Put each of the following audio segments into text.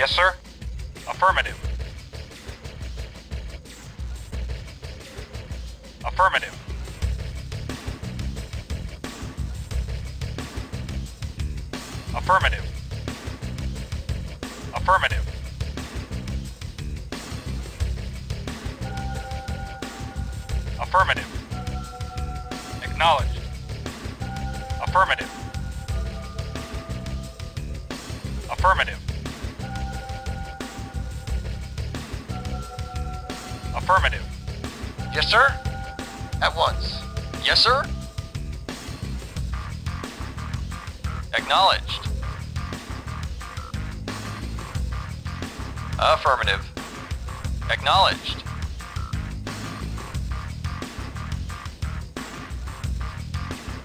Yes, sir. Affirmative. Affirmative. Affirmative. Affirmative. Affirmative. Acknowledged. Affirmative. Affirmative. Affirmative. Yes, sir. At once. Yes, sir. Acknowledged. Affirmative. Acknowledged.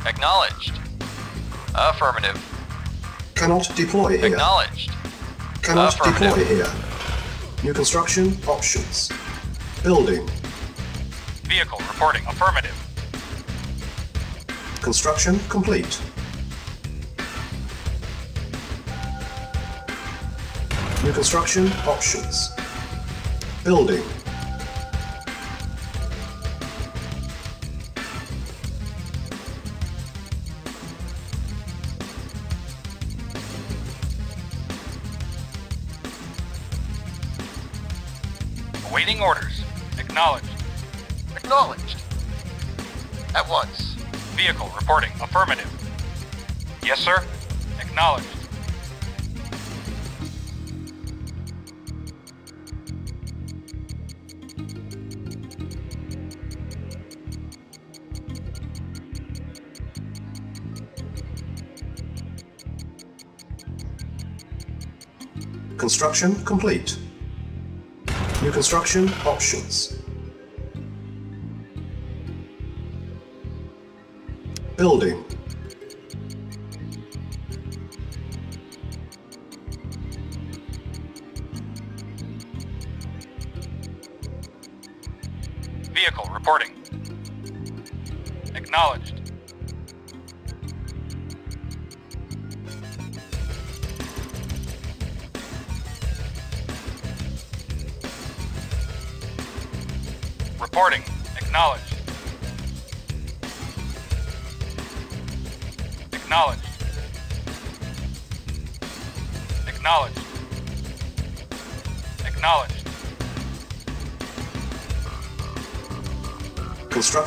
Acknowledged. Affirmative. Cannot deploy here. Acknowledged. Cannot deploy here. New construction options. Building. Vehicle reporting. Affirmative. Construction complete. New construction options. Building. Awaiting orders. Acknowledged. Acknowledged. At once. Vehicle reporting. Affirmative. Yes, sir. Acknowledged. Construction complete. New construction options. Building.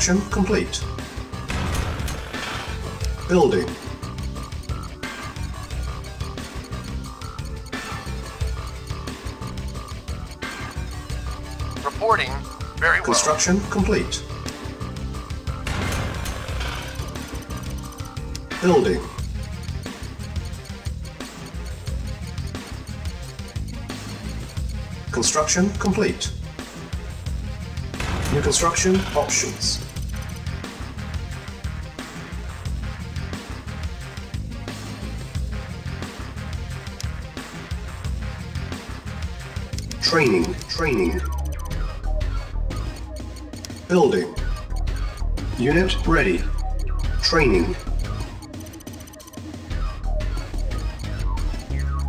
Construction complete. Building. Reporting. Very well. Construction complete. Building. Construction complete. New construction options. Training, training. Building. Unit ready. Training.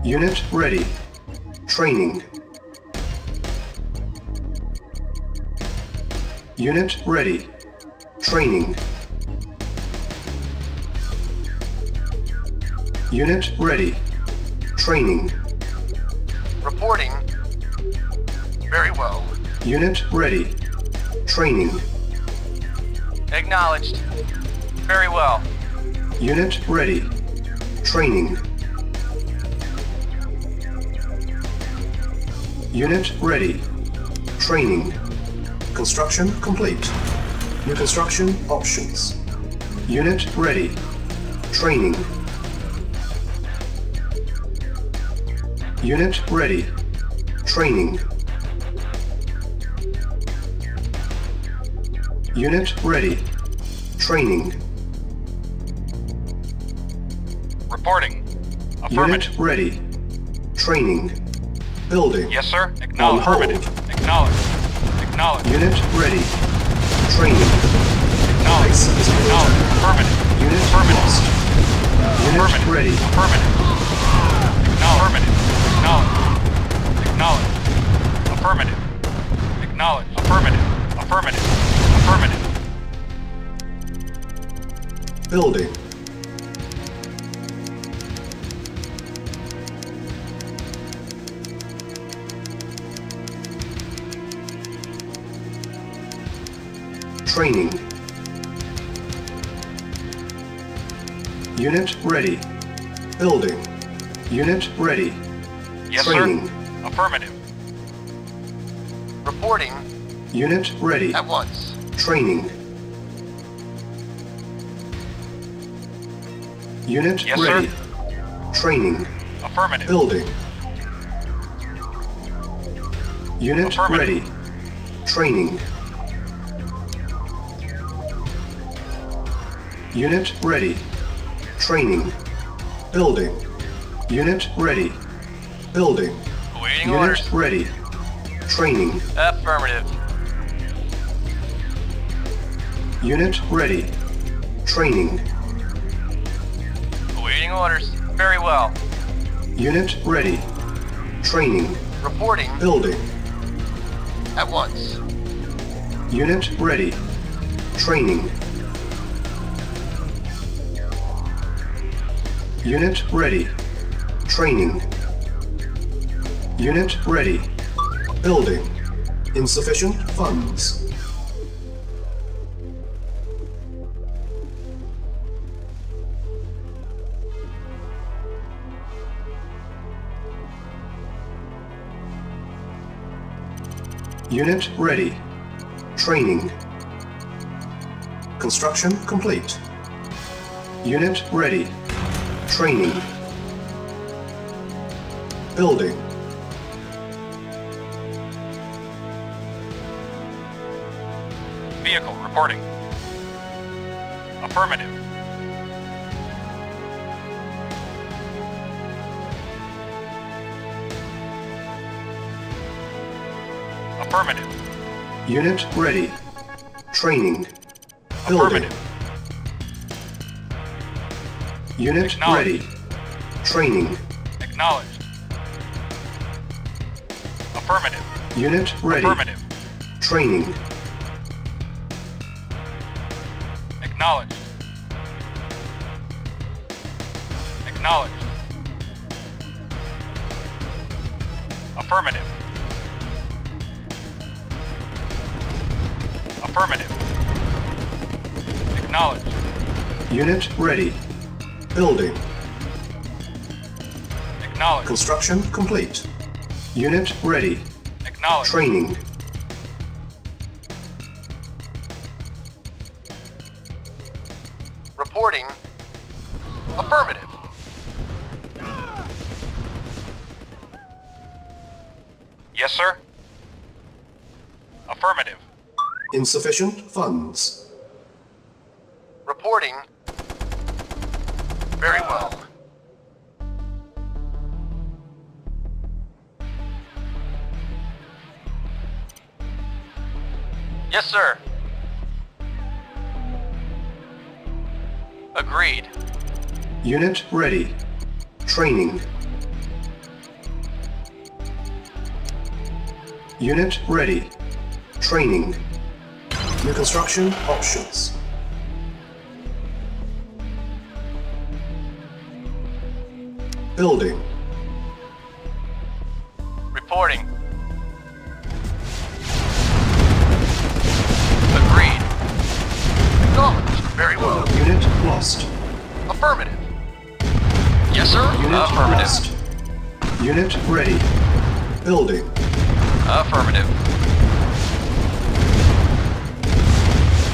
Unit ready. Training. Unit ready. Training. Unit ready. Training. Unit ready. Training. Acknowledged. Very well. Unit ready. Training. Unit ready. Training. Construction complete. New construction options. Unit ready. Training. Unit ready. Training. Unit ready. Training. Reporting. Unit ready. Training. Building. Yes, sir. Acknowledge. Affirmative. Acknowledge. Acknowledge. Unit ready. Training. Acknowledge. Acknowledge. Affirmative. Unit Affirmative. lost. Unit Affirmative. ready. Affirmative. Acknowledge. Affirmative. Acknowledge. Acknowledged. Affirmative. Acknowledged. Affirmative. Affirmative. Affirmative. Building. Training. Unit ready. Building. Unit ready. Yes, Training. sir. Affirmative. Reporting Unit ready. at once. Training. Unit Yes, sir. ready. Training. Affirmative. Building. Unit ready. Training. Unit ready. Training. Building. Unit ready. Building. Awaiting Unit orders. ready. Training. Affirmative. Unit ready. Training. Awaiting orders. Very well. Unit ready. Training. Reporting Building. at once. Unit ready. Training. Unit ready. Training. Unit ready. Building. Insufficient funds. Unit ready. Training. Construction complete. Unit ready. Training. Building. Vehicle reporting. Affirmative. Affirmative. Unit ready. Training. Building. Affirmative. Unit ready. Training. Acknowledged. Affirmative. Unit ready. Affirmative. Training. Acknowledged. Acknowledged. Unit ready. Building. Acknowledged. Construction complete. Unit ready. Acknowledged. Training. Reporting. Affirmative. Yes, sir. Affirmative. Insufficient funds. Sir. Agreed. Unit ready. Training. Unit ready. Training. New construction options. Building. Building. Affirmative.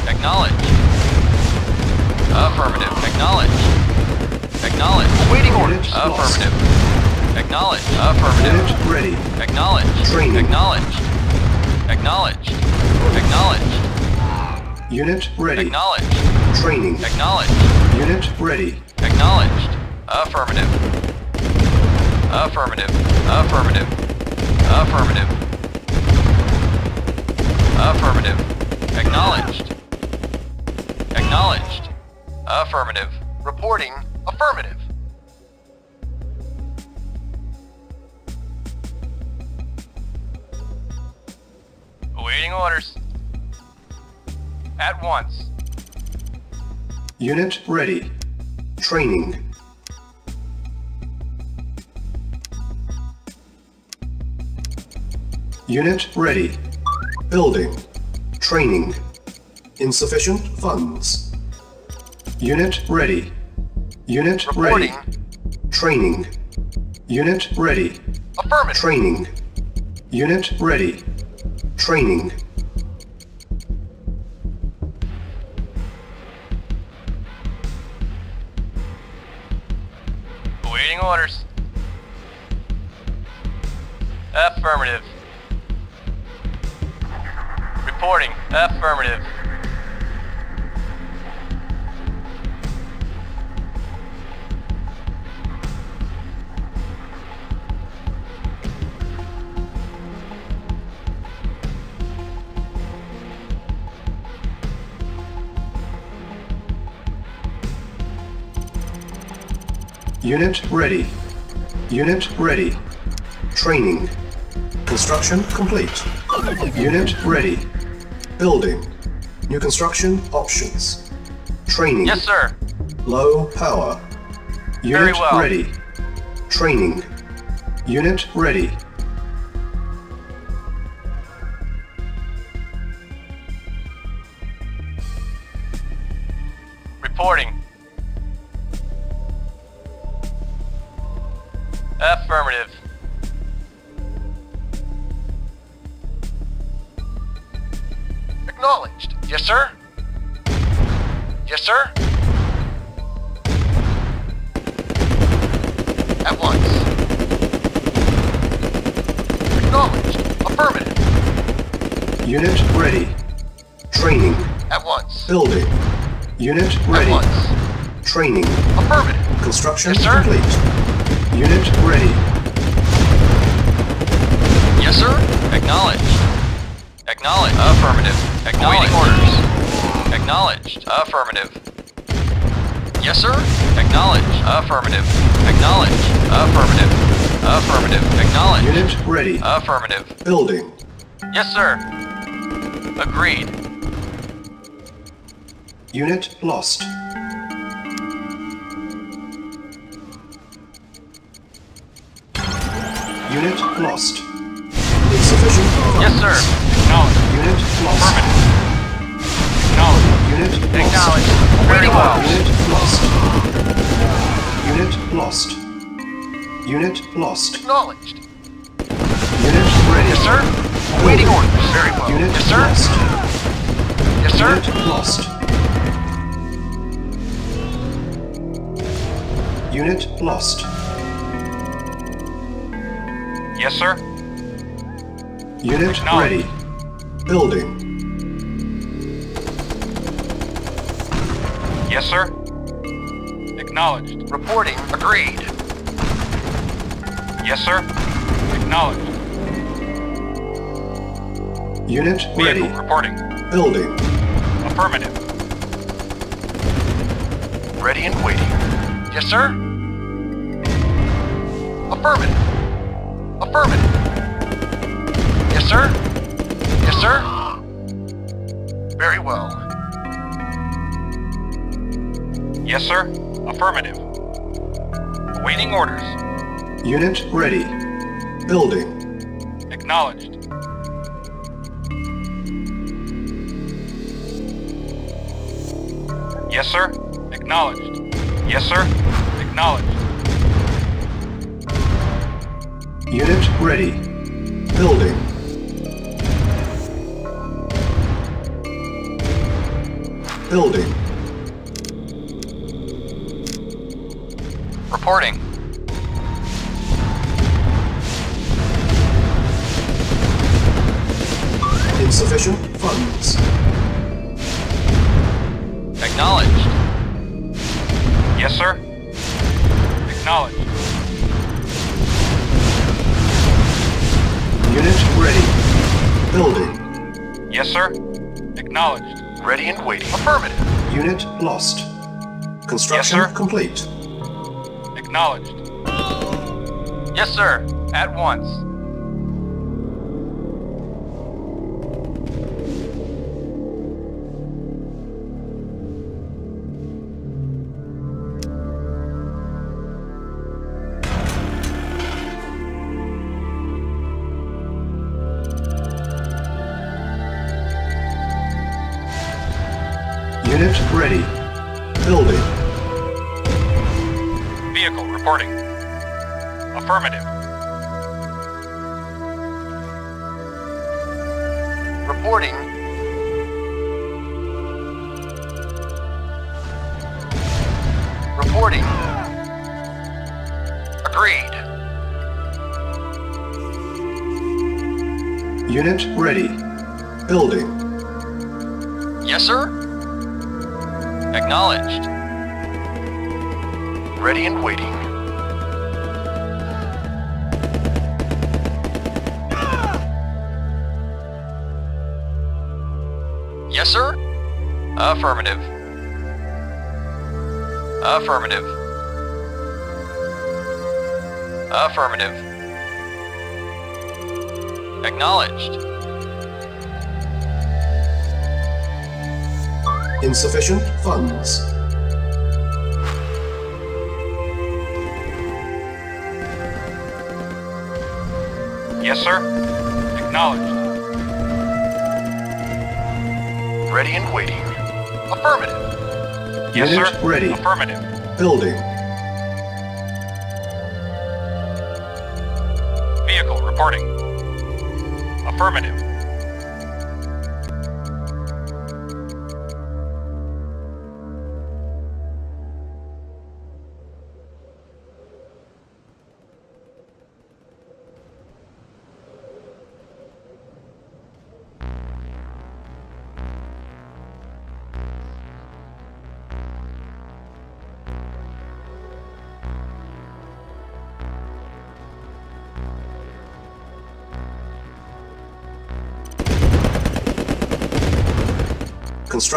Acknowledge. Affirmative. Acknowledge. Acknowledge. Waiting orders. Affirmative. Acknowledge. Affirmative. Unit ready. Acknowledge. Training. Acknowledge. Acknowledge. Acknowledge. Unit ready. Acknowledge. Training. Acknowledge. Unit ready. Acknowledged. Affirmative. Affirmative. Affirmative. Affirmative. Affirmative. Acknowledged. Acknowledged. Affirmative. Reporting. Affirmative. Awaiting orders. At once. Unit ready. Training. Unit ready. Building. Training. Insufficient funds. Unit ready. Unit Reporting. ready. Training. Unit ready. Affirmative. Training. Unit ready. Training. Awaiting orders. Unit ready. Unit ready. Training. Construction complete. Unit ready. Building. New construction options. Training. Yes, sir. Low power. Unit well. ready. Training. Unit ready. Yes, sir. complete. Unit ready. Yes, sir. Acknowledged. Acknowledged. Affirmative. Acknowledged. orders. Acknowledged. Affirmative. Yes, sir. Acknowledged. Affirmative. Acknowledged. Affirmative. Affirmative. Acknowledged. Unit ready. Affirmative. Building. Yes, sir. Agreed. Unit lost. Unit lost. Insufficient. Yes, sir. Acknowledged. Unit lost. Acknowledged. Unit lost. Acknowledged. Very well. Unit lost. Unit lost. Unit lost. Acknowledged. Unit ready. Yes, sir. Awaiting orders. Very well. Unit Yes, sir. lost. Yes, sir. Unit lost. Unit lost. Yes, sir. Unit ready. Building. Yes, sir. Acknowledged. Reporting. Agreed. Yes, sir. Acknowledged. Unit ready. Reporting. Building. Affirmative. Ready and waiting. Yes, sir. Affirmative. Yes, sir. Yes, sir. Very well. Yes, sir. Affirmative. Awaiting orders. Unit ready. Building. Acknowledged. Yes, sir. Acknowledged. Yes, sir. Acknowledged. Unit ready. Building. Building. Reporting. Insufficient funds. Acknowledged. Yes, sir. Acknowledged. Unit ready. Building. Yes, sir. Acknowledged. Ready and waiting. Affirmative. Unit lost. Construction Yes, complete. Acknowledged. Yes, sir. At once. Unit ready. Building. Vehicle reporting. Affirmative. Reporting. Reporting. Agreed. Unit ready. Building. Yes, sir. Acknowledged. Ready and waiting. Yes, sir. Affirmative. Affirmative. Affirmative. Acknowledged. Insufficient funds. Yes, sir. Acknowledged. Ready and waiting. Affirmative. Yes, Unit sir. ready. Affirmative. Building. Vehicle reporting. Affirmative.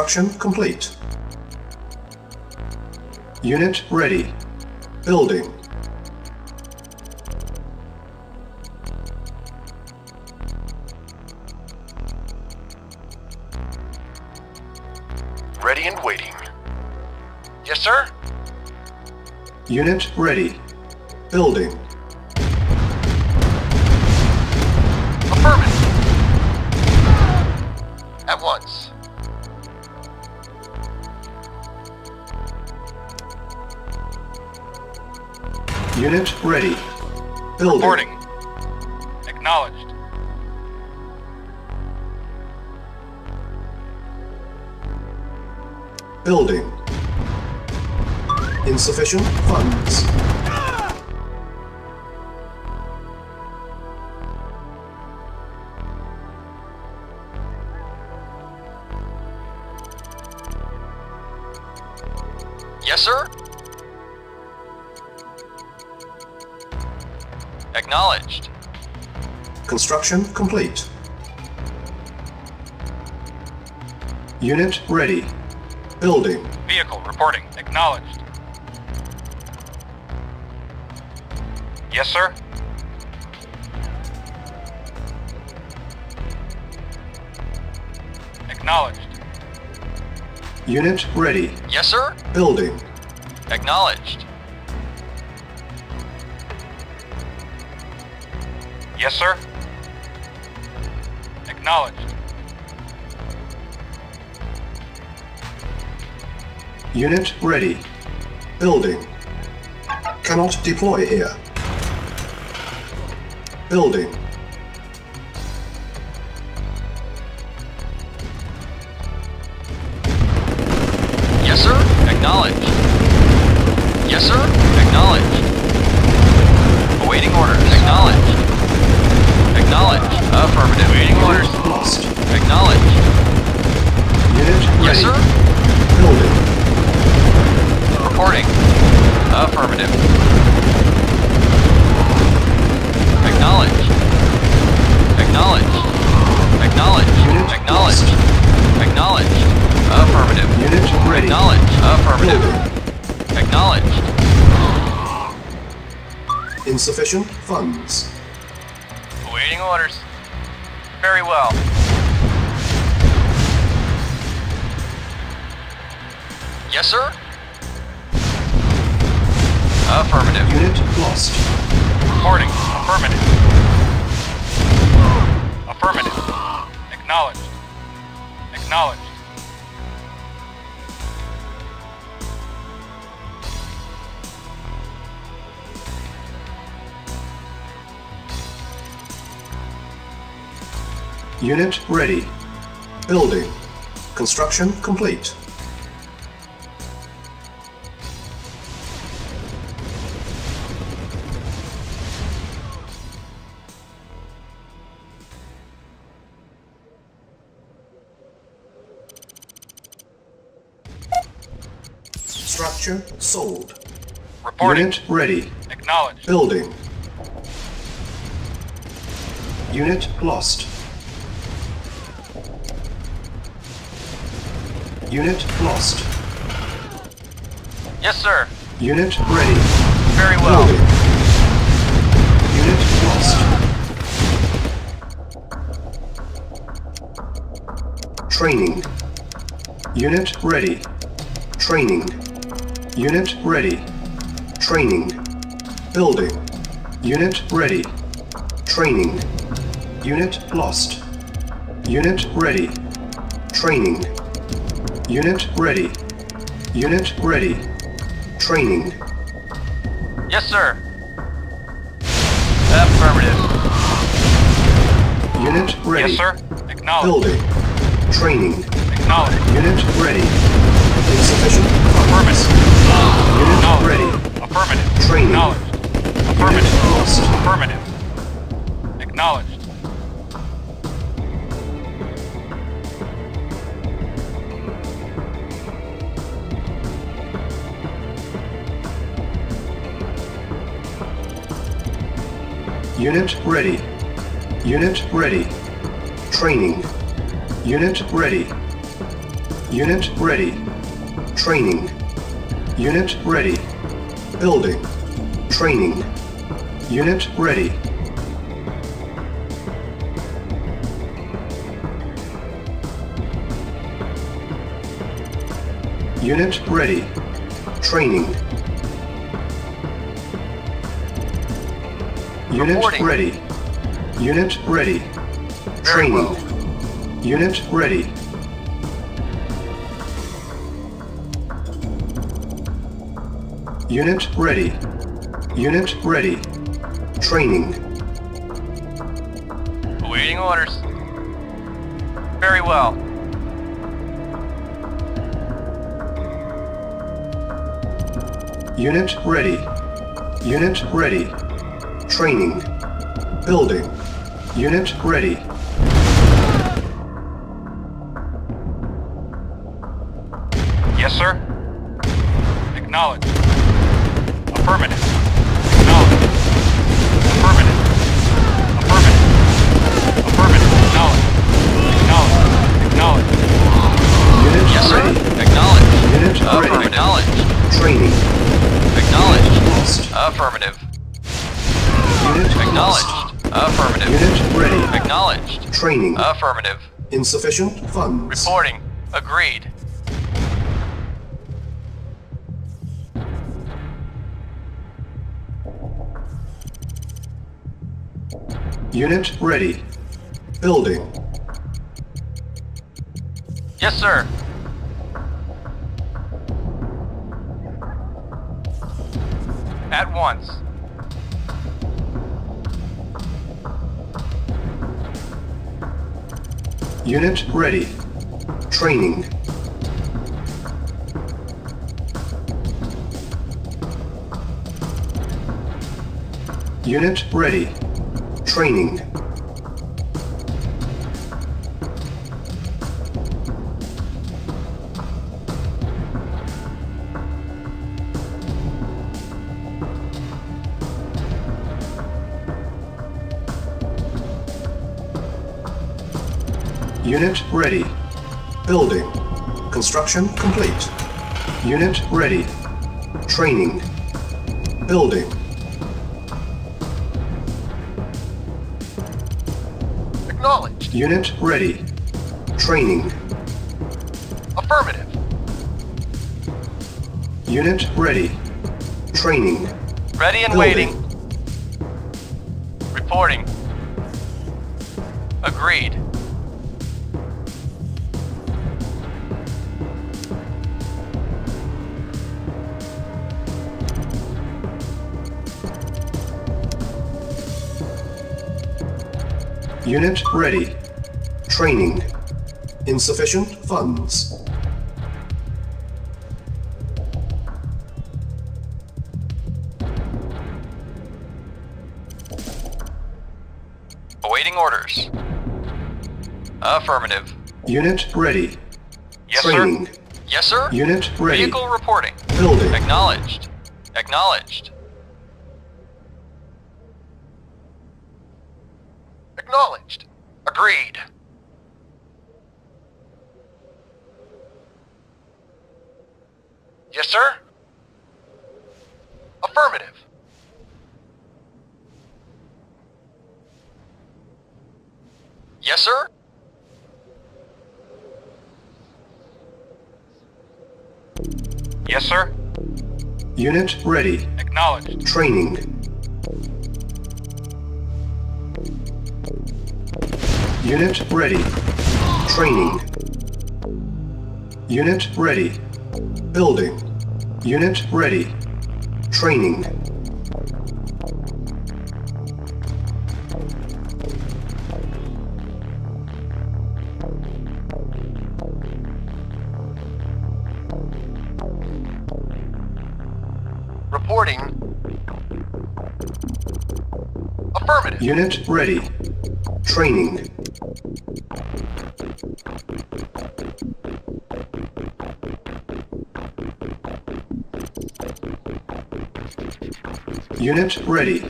Construction complete. Unit ready. Building. Ready and waiting. Yes, sir. Unit ready. Building. Unit ready. Building. Reporting. Acknowledged. Building. Insufficient funds. Construction complete. Unit ready. Building. Vehicle reporting. Acknowledged. Yes, sir. Acknowledged. Unit ready. Yes, sir. Building. Acknowledged. Yes, sir. Unit ready. Building. Cannot deploy here. Building. Construction complete. Structure sold. Reporting. Unit ready. Acknowledged. Building. Unit lost. Unit lost. Yes, sir. Unit ready. Very well. Building. Unit lost. Training. Unit ready. Training. Unit ready. Training. Building. Unit ready. Training. Unit lost. Unit ready. Training. Unit ready. Unit ready. Training. Yes, sir. Affirmative. Unit ready. Yes, sir. Acknowledged. Building. Training. Acknowledged. Unit ready. Insufficient. Affirmative. Unit ready. Affirmative. Training. Acknowledged. Unit Affirmative. lost. Affirmative. Acknowledged. Unit ready. Unit ready. Training. Unit ready. Unit ready. Training. Unit ready. Building. Training. Unit ready. Unit ready. Training. Unit Reporting. ready. Unit ready. Very Training. well. Unit ready. Unit ready. Unit ready. Training. Awaiting orders. Very well. Unit ready. Unit ready. Training. Building. Unit ready. Yes, sir. Acknowledged. Affirmative. Acknowledged. Affirmative. Affirmative. Affirmative. Acknowledged. Acknowledged. Acknowledged. Unit Yes, sir. ready. Acknowledged. Unit Affirmative. ready. Acknowledged. Training. Acknowledged. Lost. Affirmative. Unit lost. Acknowledged. Affirmative. Unit ready. Acknowledged. Training. Affirmative. Insufficient funds. Reporting. Agreed. Unit ready. Building. Yes, sir. At once. Unit ready. Training. Unit ready. Training. Unit ready. Building. Construction complete. Unit ready. Training. Building. Acknowledged. Unit ready. Training. Affirmative. Unit ready. Training. Ready and Building. waiting. Unit ready. Training. Insufficient funds. Awaiting orders. Affirmative. Unit ready. Yes, sir. Training. Yes, sir. Unit ready. Vehicle reporting. Building. Acknowledged. Acknowledged. Acknowledged. Agreed. Yes, sir. Affirmative. Yes, sir. Yes, sir. Unit ready. Acknowledged. Training. Unit ready. Training. Unit ready. Building. Unit ready. Training. Reporting. Affirmative. Unit ready. Training. Unit ready.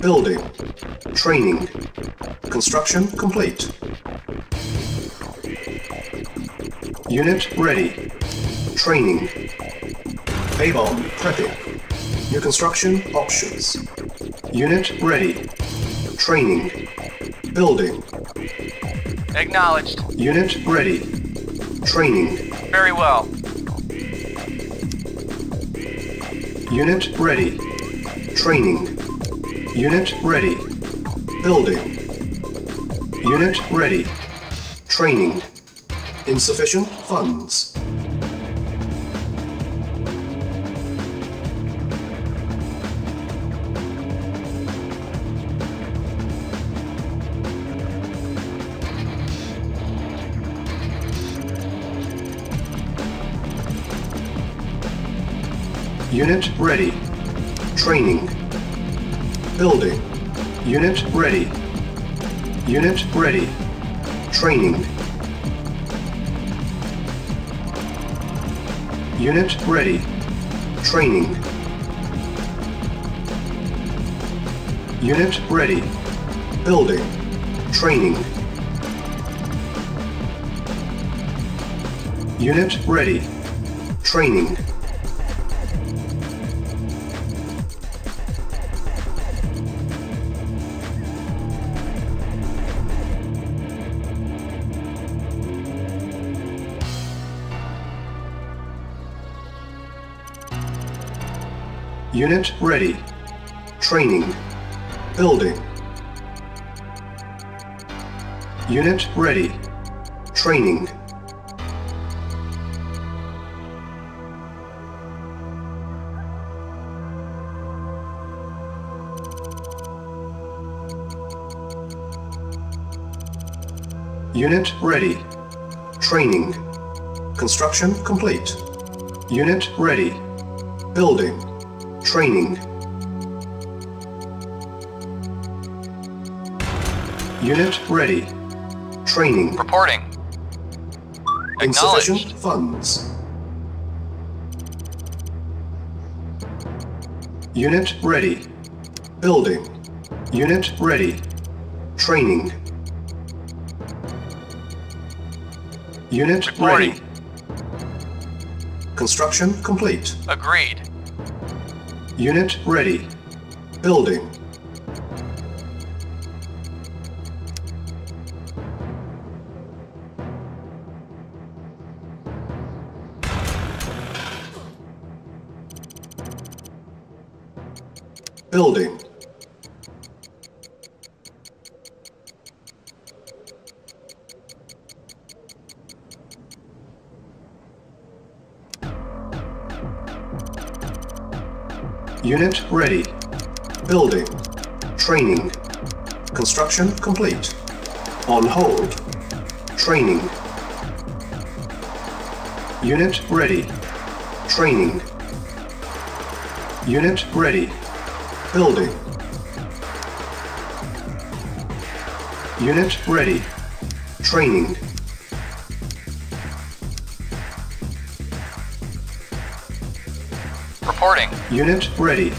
Building. Training. Construction complete. Unit ready. Training. A-bomb prepping. New construction options. Unit ready. Training. Building. Acknowledged. Unit ready. Training. Very well. Unit ready. Training. Unit ready. Building. Unit ready. Training. Insufficient funds. Unit ready. Training. Building. Unit ready. Unit ready. Training. Unit ready. Training. Unit ready. Building. Training. Unit ready. Training. Unit ready. Training. Building. Unit ready. Training. Unit ready. Training. Construction complete. Unit ready. Building. Training. Unit ready. Training. Reporting. Insufficient funds. Unit ready. Building. Unit ready. Training. Unit ready. Construction complete. Agreed. Unit ready. Building. Unit ready. Building. Training. Construction complete. On hold. Training. Unit ready. Training. Unit ready. Building. Unit ready. Training. Unit ready.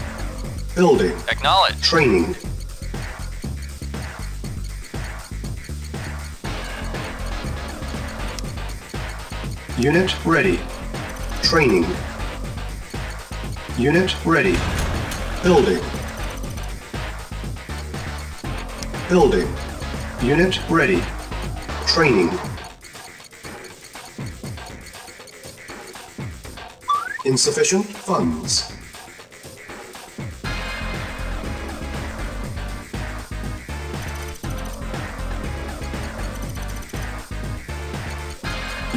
Building. Acknowledge. Training. Unit ready. Training. Unit ready. Building. Building. Unit ready. Training. Insufficient funds.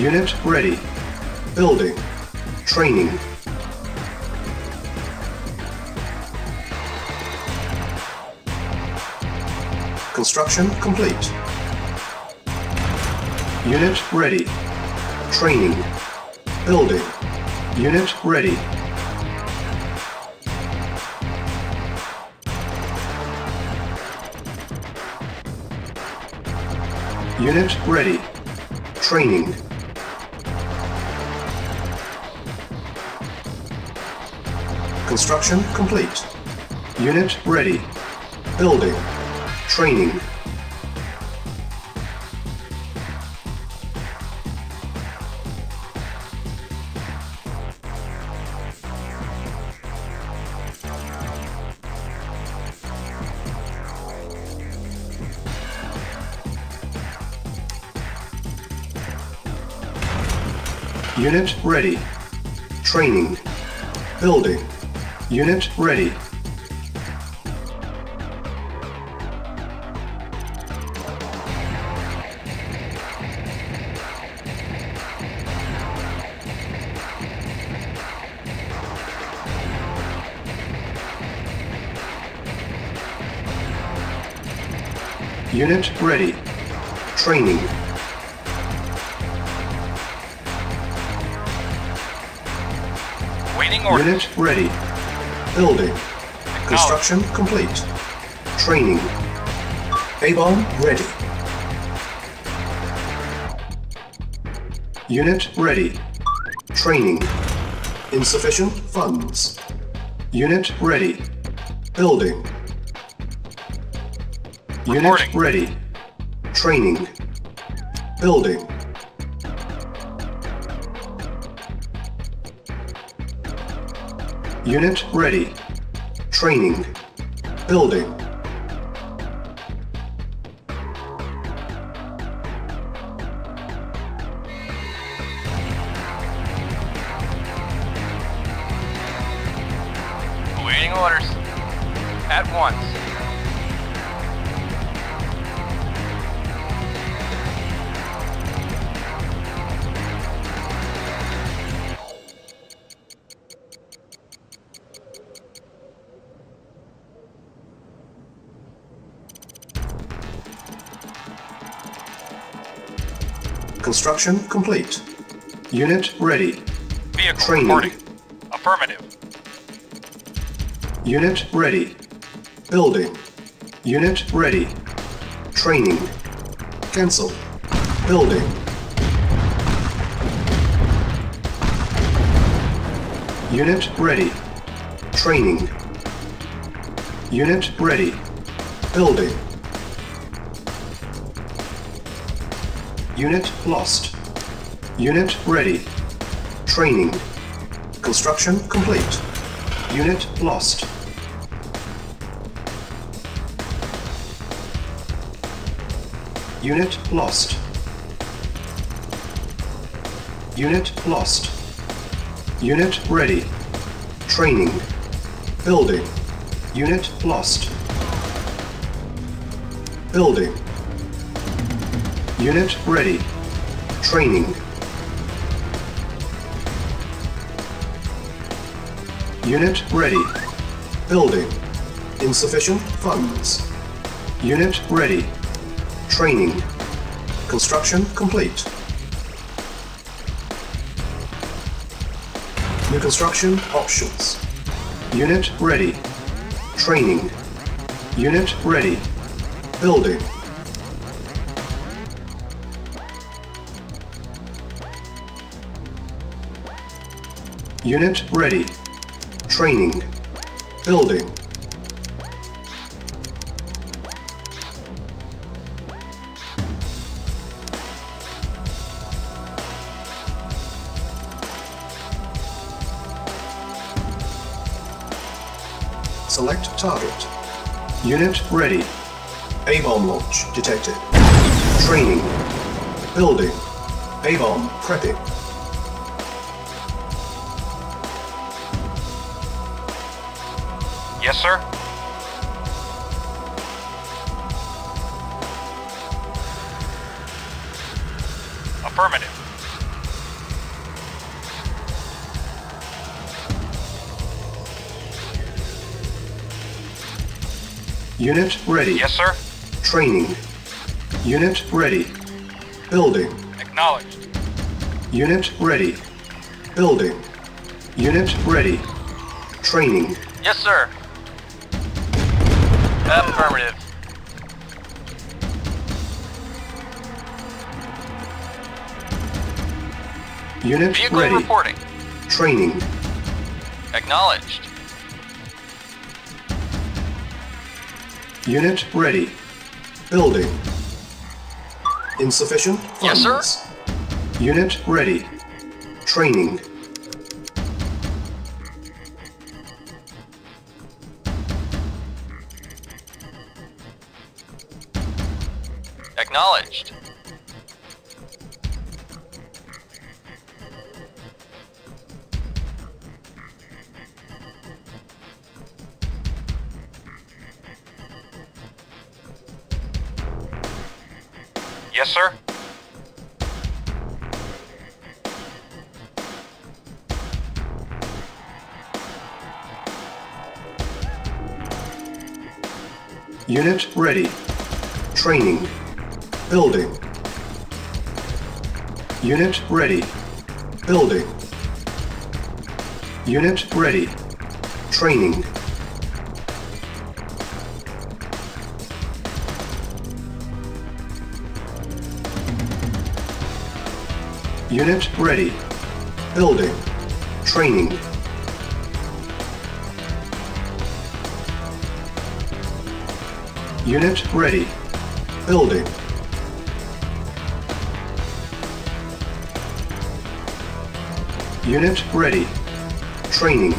Unit ready. Building. Training. Construction complete. Unit ready. Training. Building. Unit ready. Unit ready. Training. Construction complete. Unit ready. Building. Training. Unit ready. Training. Building. Unit ready. Unit ready. Training. Waiting orders. Unit ready. Building. Construction complete. Training. A-bomb ready. Unit ready. Training. Insufficient funds. Unit ready. Building. Unit ready. Training. Building. Unit ready. Training. Building. Waiting orders. At once. Construction complete. Unit ready. Vehicle Training. reporting. Affirmative. Unit ready. Building. Unit ready. Training. Cancel. Building. Unit ready. Training. Unit ready. Building. Unit lost. Unit ready. Training. Construction complete. Unit lost. Unit lost. Unit lost. Unit ready. Training. Building. Unit lost. Building. Unit ready. Training. Unit ready. Building. Insufficient funds. Unit ready. Training. Construction complete. New construction options. Unit ready. Training. Unit ready. Building. Unit ready. Training. Building. Select target. Unit ready. A-bomb launch detected. Training. Building. A-bomb prepping. Sir. Affirmative. Unit ready. Yes, sir. Training. Unit ready. Building. Acknowledged. Unit ready. Building. Unit ready. Training. Yes, sir. Affirmative. Unit Vehicle ready. reporting. Training. Acknowledged. Unit ready. Building. Insufficient funds. Yes, sir. Unit ready. Training. Unit ready. Training. Building. Unit ready. Building. Unit ready. Training. Unit ready. Building. Training. Unit ready. Building. Unit ready. Training.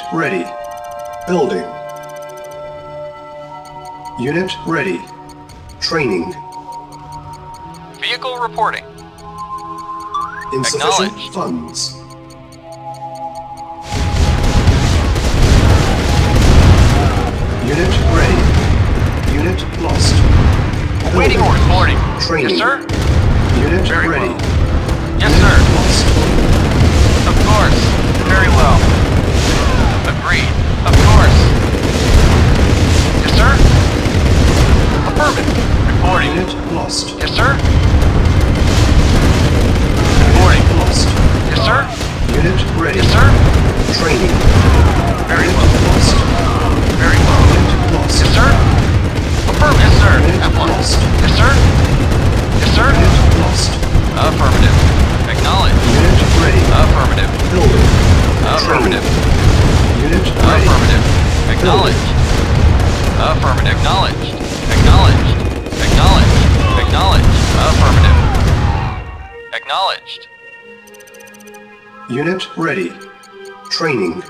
Unit ready. Building. Unit ready. Training. Vehicle reporting. Insufficient funds. Unit ready. Unit lost. Awaiting orders. Reporting. Training. Yes, sir. Unit Very ready. well. Yes, Unit sir. lost. Of course. Very well. Agreed. Of course. Yes, sir. Affirmative. Reporting. Unit lost. Yes, sir. Reporting. Lost. Yes, sir. Unit ready. Yes, sir. Training. Very well. lost. Very well. Unit lost. Yes, sir. Affirmative. Yes, sir. Unit lost. Yes, sir. Yes, sir. Unit lost. Affirmative. Acknowledged. Unit ready. Affirmative. Building. Affirmative. Training. Ready. Affirmative. Acknowledged. Affirmative. Acknowledged. Acknowledged. Acknowledged. Acknowledged. Affirmative. Acknowledged. Unit ready. Training.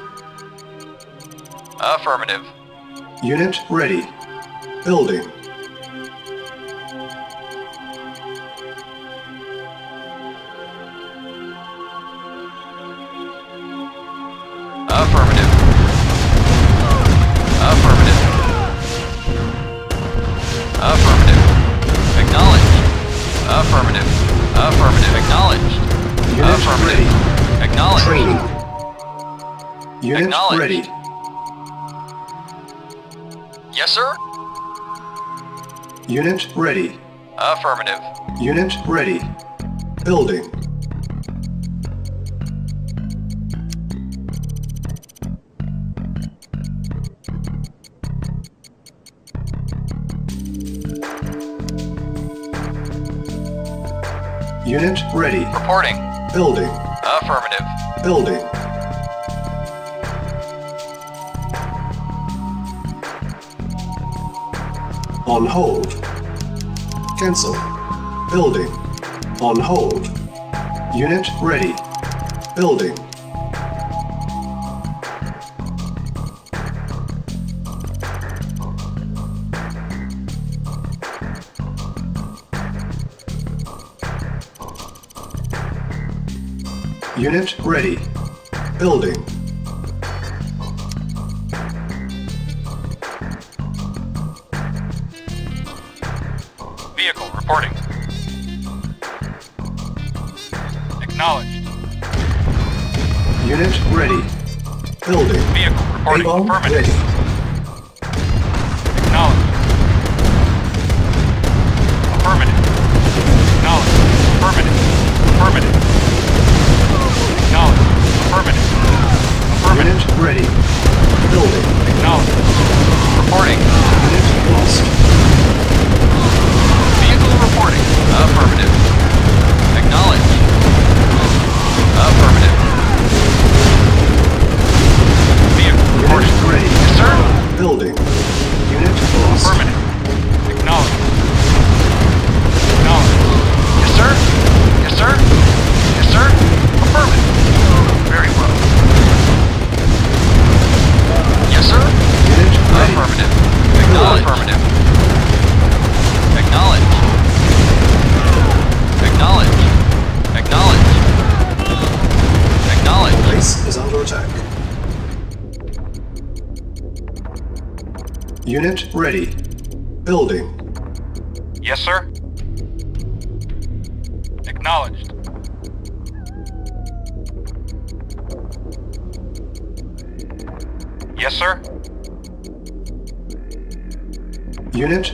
Affirmative. Unit ready. Building. Affirmative. Acknowledged. Unit Affirmative. ready. Acknowledged. Training. Unit Acknowledged. ready. Yes, sir. Unit ready. Affirmative. Unit ready. Building. Unit ready. Reporting. Building. Affirmative. Building. On hold. Cancel. Building. On hold. Unit ready. Building. Unit ready. Building. Vehicle reporting. Acknowledged. Unit ready. Building. Vehicle reporting. Ready.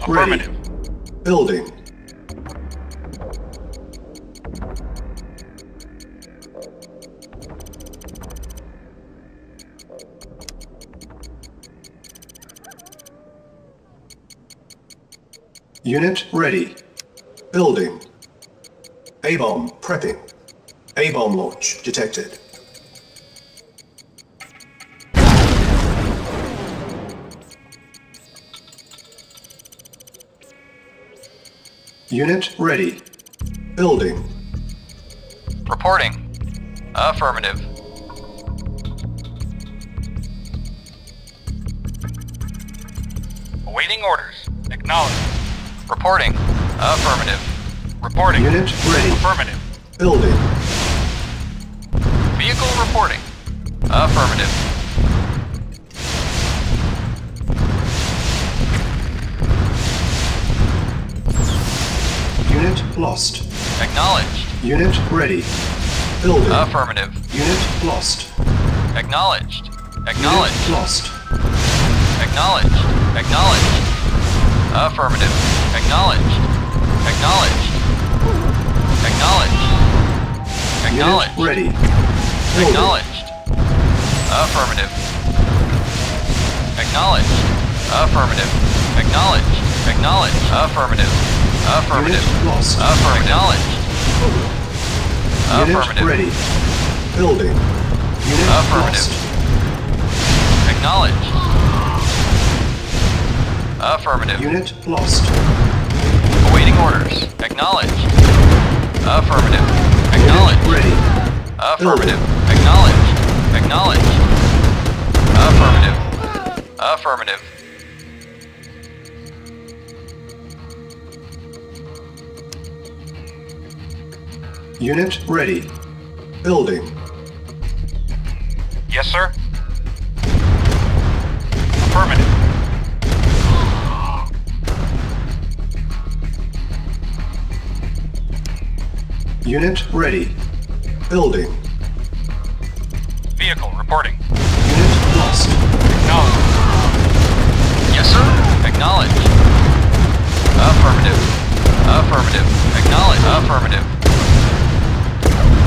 Unit ready. Building. Unit ready. Building. A-bomb prepping. A-bomb launch detected. Unit ready. Building. Reporting. Affirmative. Awaiting orders. Acknowledged. Reporting. Affirmative. Reporting. Unit ready. Affirmative. Building. Vehicle reporting. Affirmative. Unit lost. Acknowledged. Unit ready. Building. Affirmative. Unit lost. Acknowledged. Unit Acknowledged. lost. Acknowledged. Acknowledged. Affirmative. Acknowledged. Acknowledged. Acknowledged. Acknowledged. Unit ready. Building. Acknowledged. Affirmative. Acknowledged. Affirmative. Acknowledged. Acknowledged. Affirmative. Affirmative. Unit. Affirmative. Acknowledged. Unit Affirmative. ready. Building. Unit Affirmative. lost. Acknowledged. Affirmative. Unit lost. Awaiting orders. Acknowledged. Affirmative. Unit Acknowledged. ready. Affirmative. Acknowledged. Acknowledged. Affirmative. Affirmative. Unit ready. Building. Yes, sir. Affirmative. Unit ready. Building. Vehicle reporting. Unit lost. Acknowledged. Yes, sir. Acknowledged. Affirmative. Affirmative. Acknowledge. Affirmative.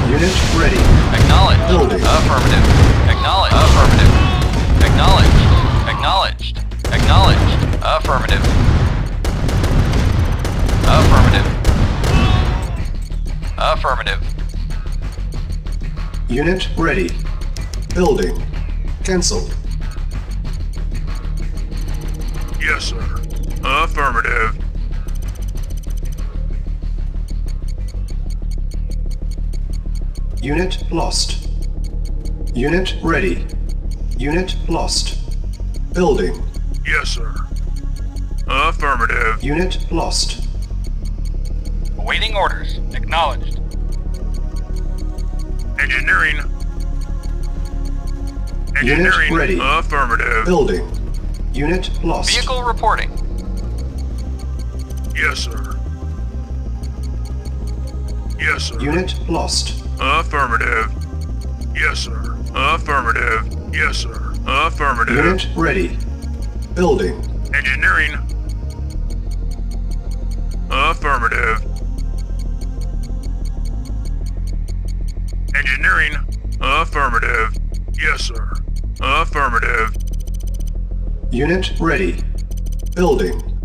Unit ready. Acknowledged. Building. Affirmative. Acknowledged. Affirmative. Acknowledged. Acknowledged. Acknowledged. Affirmative. Affirmative. Affirmative. Unit ready. Building. Cancelled. Yes, sir. Affirmative. Unit lost. Unit ready. Unit lost. Building. Yes, sir. Affirmative. Unit lost. Awaiting orders. Acknowledged. Engineering. Engineering. ready. Affirmative. Building. Unit lost. Vehicle reporting. Yes, sir. Yes, sir. Unit lost. Affirmative. Yes, sir. Affirmative. Yes, sir. Affirmative. Unit ready. Building. Engineering. Affirmative. Engineering. Affirmative. Yes, sir. Affirmative. Unit ready. Building.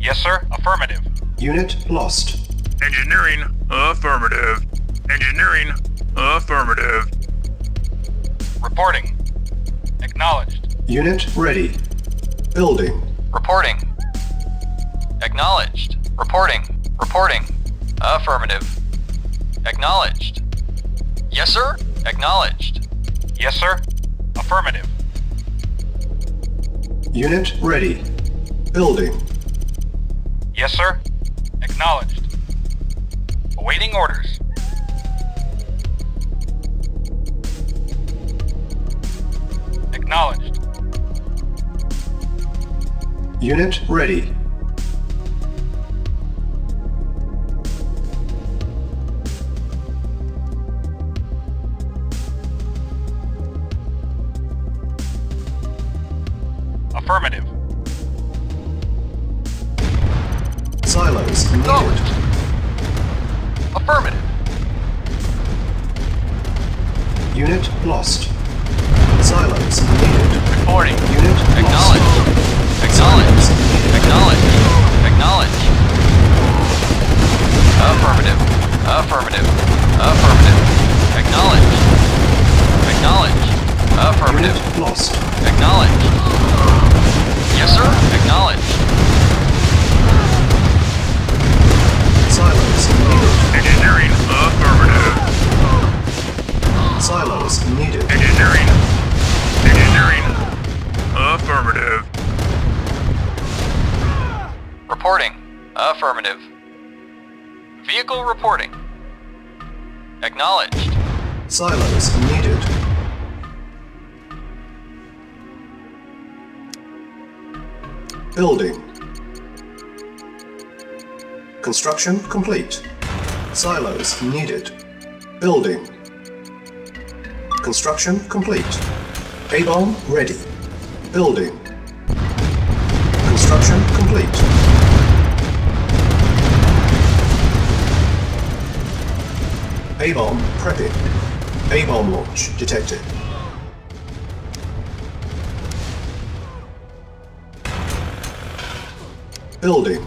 Yes, sir. Affirmative. Unit lost. Engineering. Affirmative. Engineering. Affirmative. Reporting. Acknowledged. Unit ready. Building. Reporting. Acknowledged. Reporting. Reporting. Affirmative. Acknowledged. Yes, sir. Acknowledged. Yes, sir. Affirmative. Unit ready. Building. Yes, sir. Acknowledged. Awaiting orders. Acknowledged. Unit ready. Construction complete. Silos needed. Building. Construction complete. A-bomb ready. Building. Construction complete. A-bomb prepping. A-bomb launch detected. Building.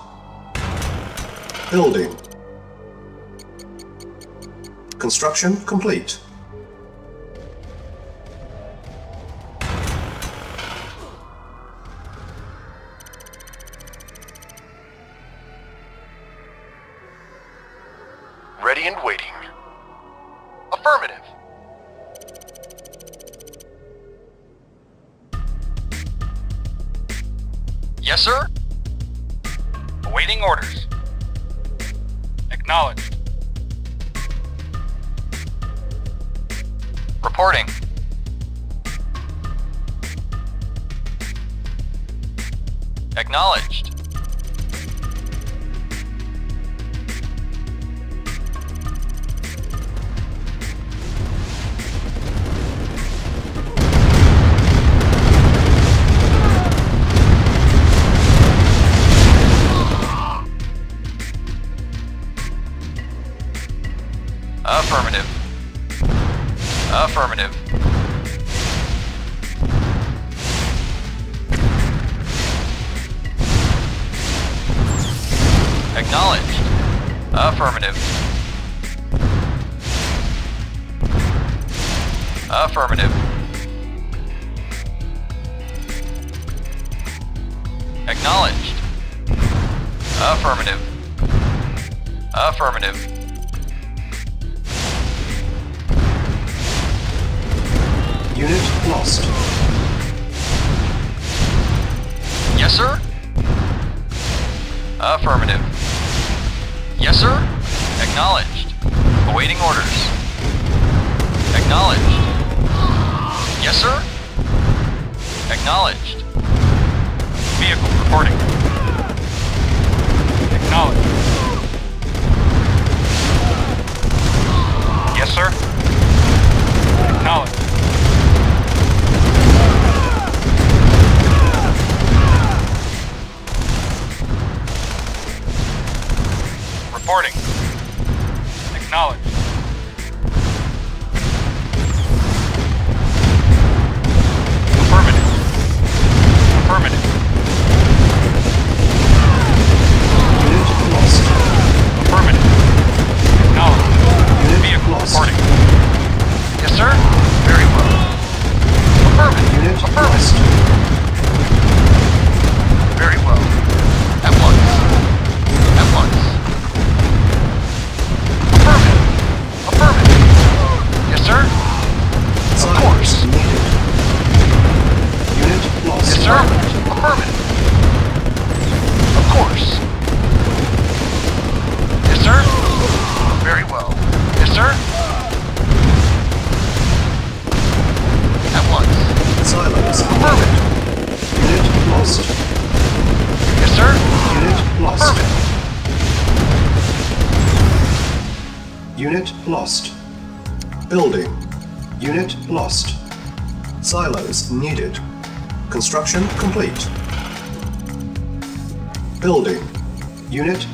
Building. Construction complete.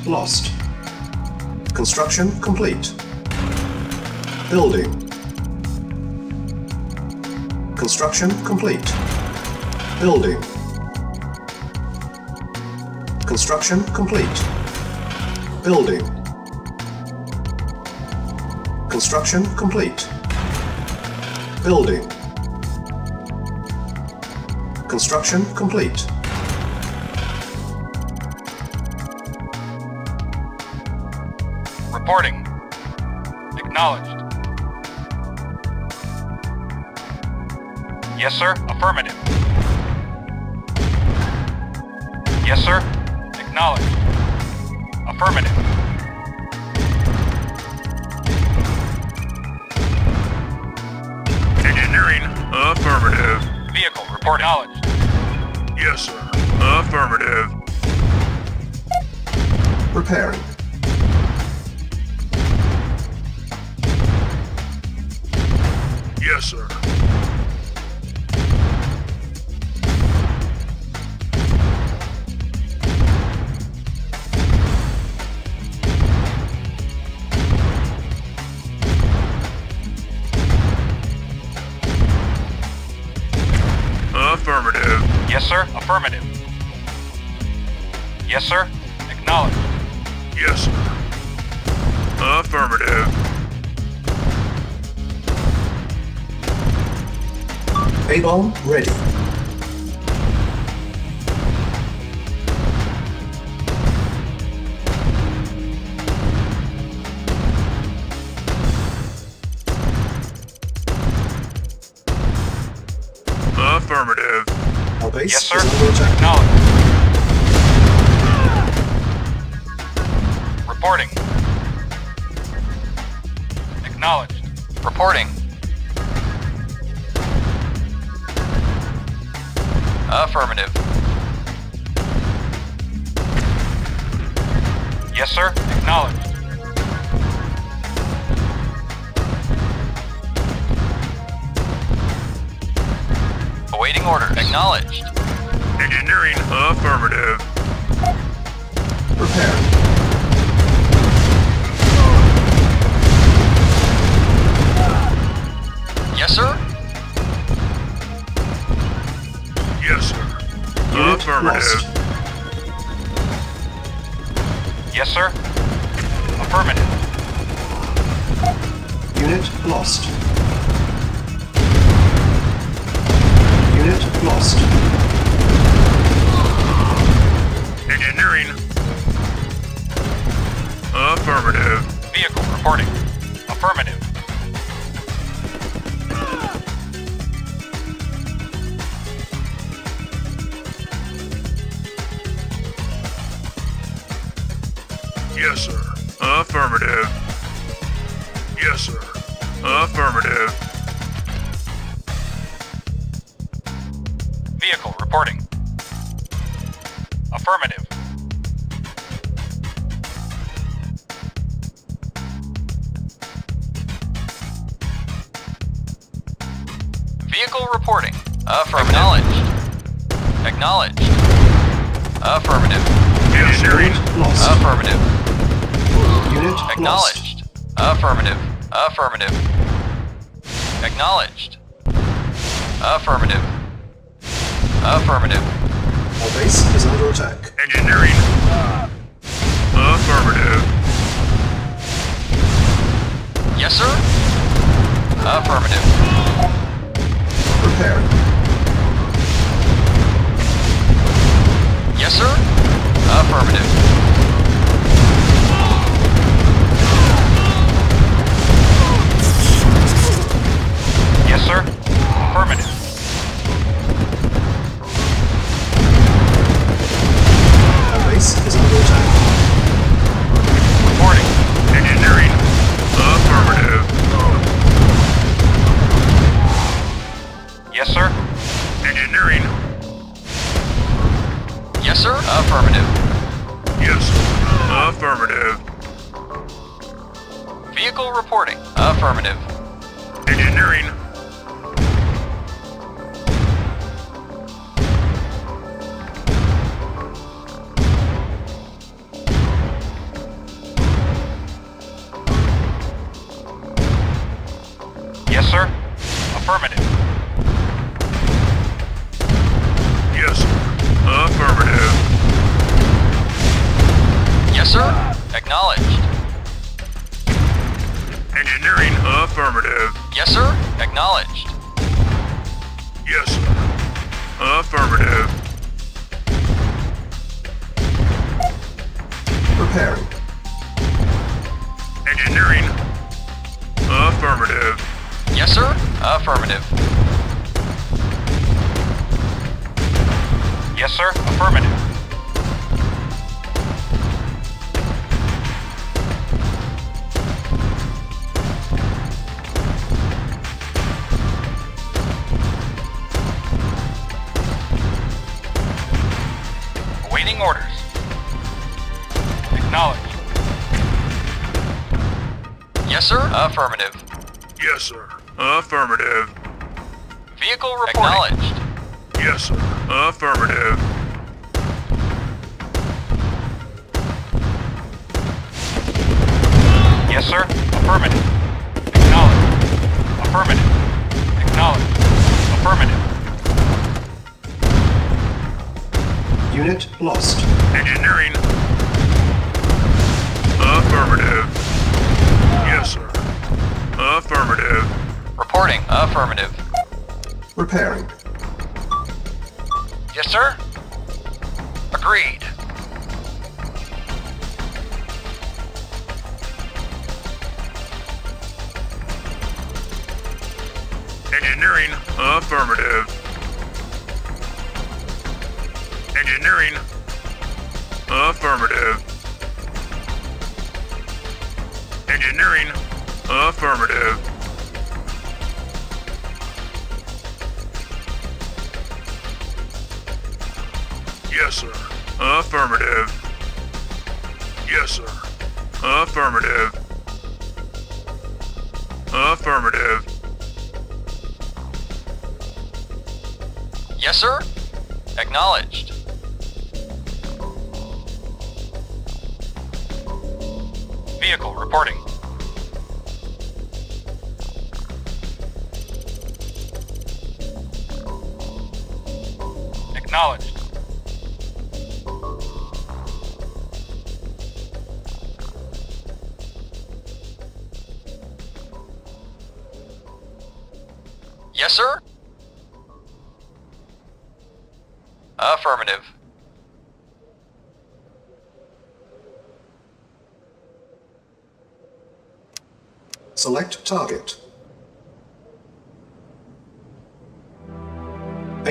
lost. Construction complete. Building. Construction complete. Building. Construction complete. Building. Construction complete. Building. Construction complete. Reporting. Acknowledged. Yes, sir. Affirmative. Affirmative. Yes, sir. Acknowledge. Yes, sir. Affirmative. bomb ready. Affirmative. Yes, sir. Acknowledged. Affirmative. Affirmative. Our base is under attack. Engineering. Affirmative. Yes, sir? Affirmative. Prepare. Yes, sir? Affirmative. Yes, sir. Affirmative. Uh, base is under attack. Reporting. Engineering. Affirmative. Yes, sir. Engineering. Yes, sir. Affirmative. Yes. Affirmative. Vehicle reporting. Affirmative. Engineering. Affirmative. Repairing. Yes, sir? Agreed. Engineering, affirmative. Engineering, affirmative. Engineering, affirmative. Yes, sir. Affirmative. Yes, sir. Affirmative. Affirmative. Yes, sir. Acknowledged.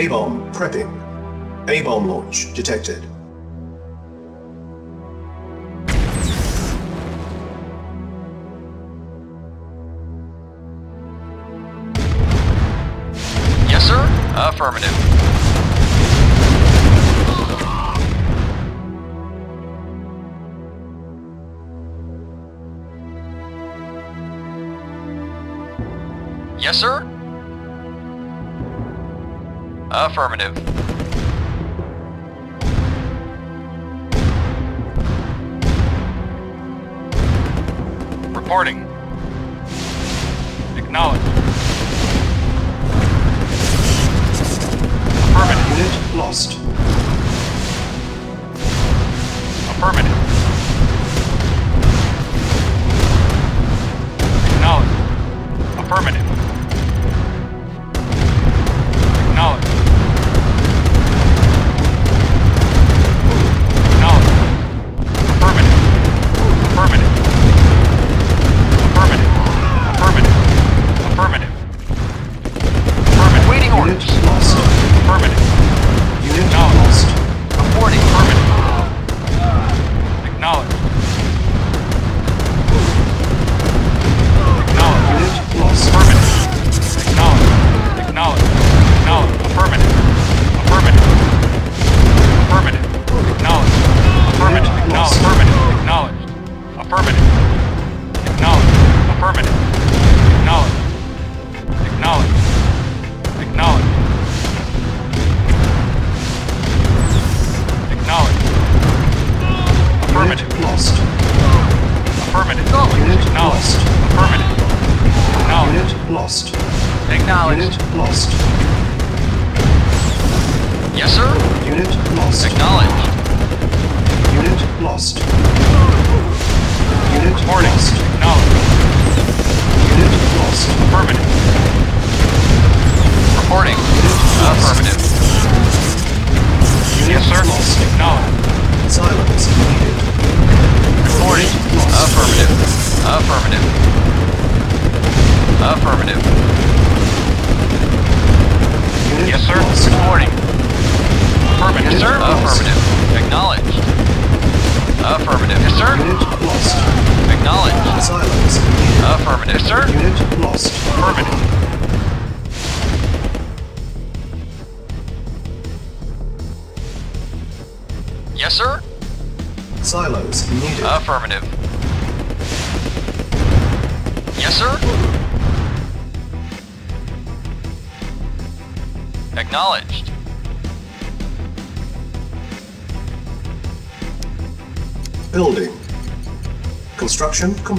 A-bomb prepping. A-bomb launch detected. Yes, sir. Affirmative. Affirmative. Reporting. Acknowledged. Affirmative. Unit lost. Affirmative. Acknowledged. Affirmative.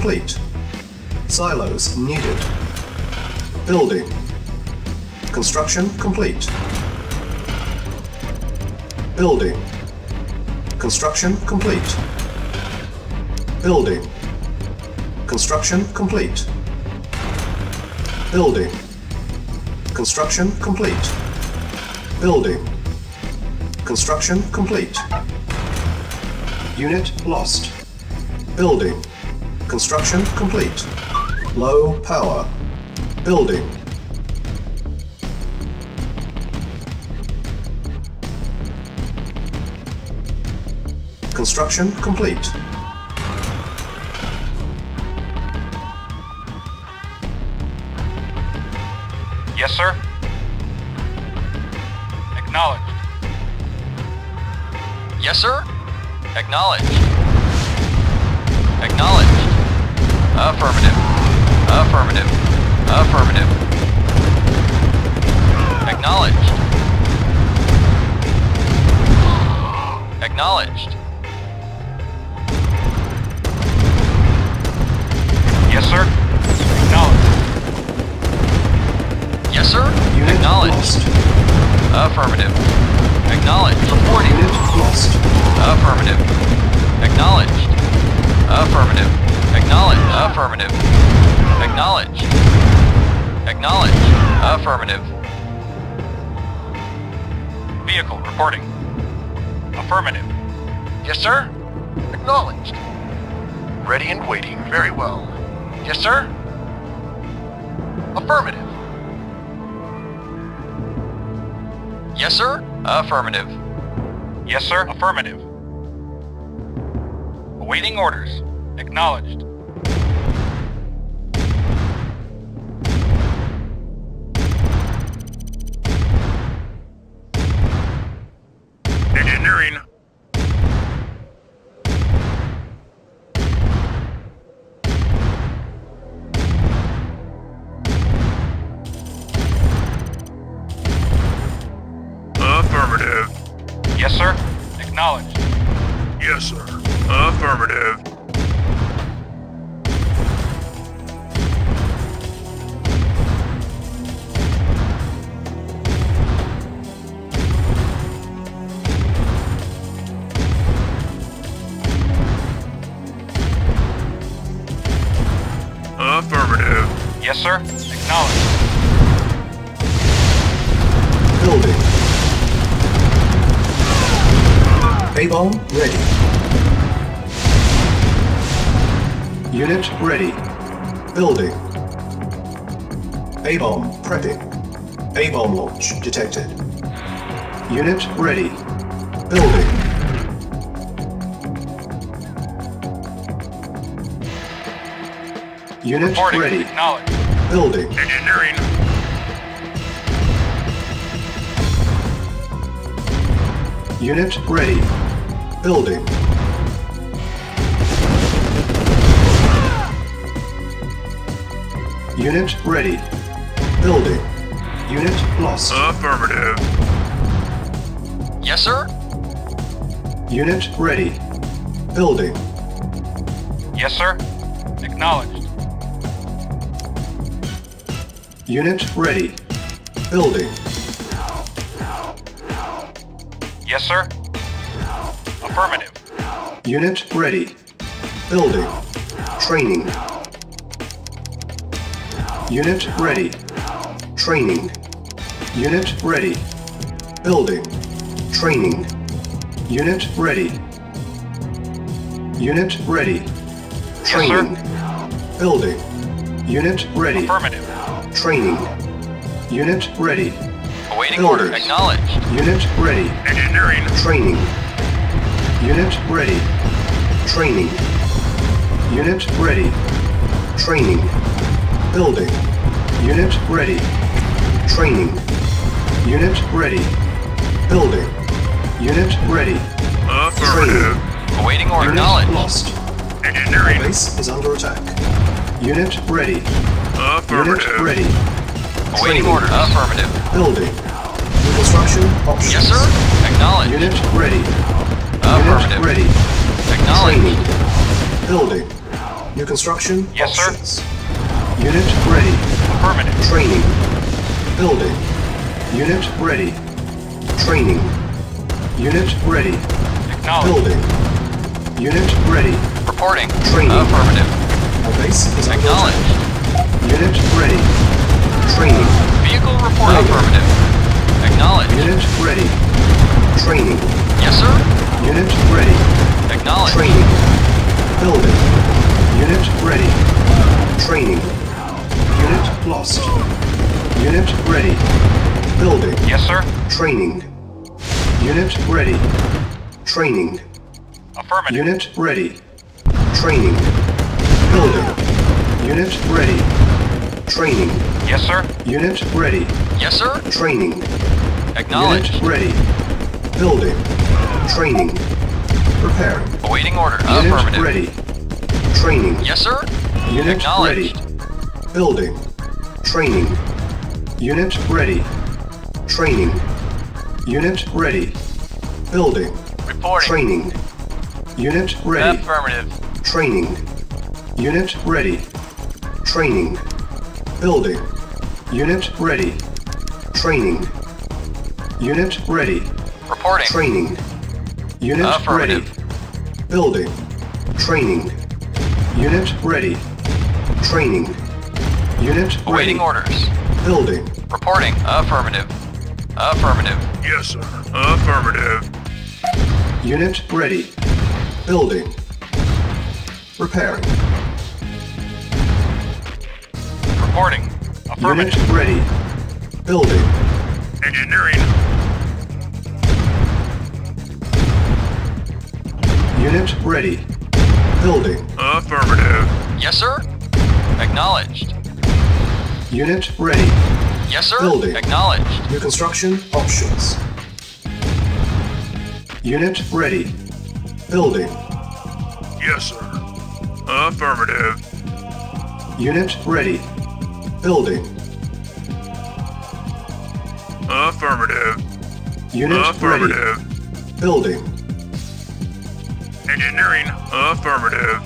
Complete. Silos needed. Building. Construction complete. Building. Construction complete. Building. Construction complete. Building. Construction complete. Building. Construction complete. Unit lost. Building. Construction complete. Low power. Building. Construction complete. Yes, sir. Acknowledged. Yes, sir. Acknowledged. Acknowledged. Affirmative. Affirmative. Affirmative. Acknowledged. Acknowledged. Yes, sir. Acknowledged. Yes, sir. Unit Acknowledged. lost. Affirmative. Acknowledged. Reporting. Unit lost. Affirmative. Acknowledged. Affirmative. Acknowledged. Affirmative. Acknowledged. Acknowledged. Affirmative. Vehicle reporting. Affirmative. Yes, sir. Acknowledged. Ready and waiting. Very well. Yes, sir. Affirmative. Yes, sir. Affirmative. Yes, sir. Affirmative. Awaiting orders. Acknowledged. Detected. Unit ready. Building. Unit Reporting. ready. Acknowledged. Building. Engineering. Unit ready. Building. Unit ready. Building. Unit lost. Affirmative. Yes, sir. Unit ready. Building. Yes, sir. Acknowledged. Unit ready. Building. Yes, sir. Affirmative. Unit ready. Building. Training. Unit ready. Training. Unit ready. Building. Training. Unit ready. Unit ready. Training. Building. Unit ready. Affirmative. Training. Unit ready. Awaiting order. Builders. Acknowledged. Unit ready. Engineering. Training. Unit ready. Training. Unit ready. Training. Building. Unit ready. Training. Unit ready. Building. Unit ready. Affirmative. Awaiting order. Unit Acknowledged. lost. Engineering. Base is under attack. Unit ready. Affirmative. Unit Affirmative. ready. Awaiting Training. order. Affirmative. Building. New construction options. Yes, sir. Acknowledged. Unit ready. Affirmative. Unit ready. Acknowledged. Training. Building. New construction Yes, sir. Unit ready. Affirmative. Training. Building. Unit ready. Training. Unit ready. Acknowledged. Building. Unit ready. Reporting. Training. Affirmative. Our base is Acknowledged. Unit ready. Training. Vehicle report. Building. Affirmative. Acknowledged. Unit ready. Training. Yes, sir. Unit ready. Acknowledged. Training. Building. Unit ready. Training. Unit lost. Unit ready. Building. Yes, sir. Training. Unit ready. Training. Affirmative. Unit ready. Training. Building. Unit ready. Training. Yes, sir. Unit ready. Yes, sir. Training. Acknowledged. Unit ready. Building. Training. Preparing. Awaiting order. Unit Affirmative. ready. Training. Yes, sir. Unit ready. Acknowledged. Building. Training. Unit ready. Training. Unit ready. Building. Reporting. Training. Unit ready. Affirmative. Training. Unit ready. Training. Building. Unit ready. Training. Unit ready. Reporting. Training. Unit ready. Building. Training. Unit ready. Training. Unit ready. Awaiting orders. Building. Reporting. Affirmative. Affirmative. Yes, sir. Affirmative. Unit ready. Building. Repairing. Reporting. Unit Affirmative. ready. Building. Engineering. Unit ready. Building. Affirmative. Yes, sir. Acknowledged. Unit ready. Yes, sir. Building. Acknowledged. New construction options. Unit ready. Building. Yes, sir. Affirmative. Unit ready. Building. Affirmative. Unit ready. Building. Engineering. Affirmative.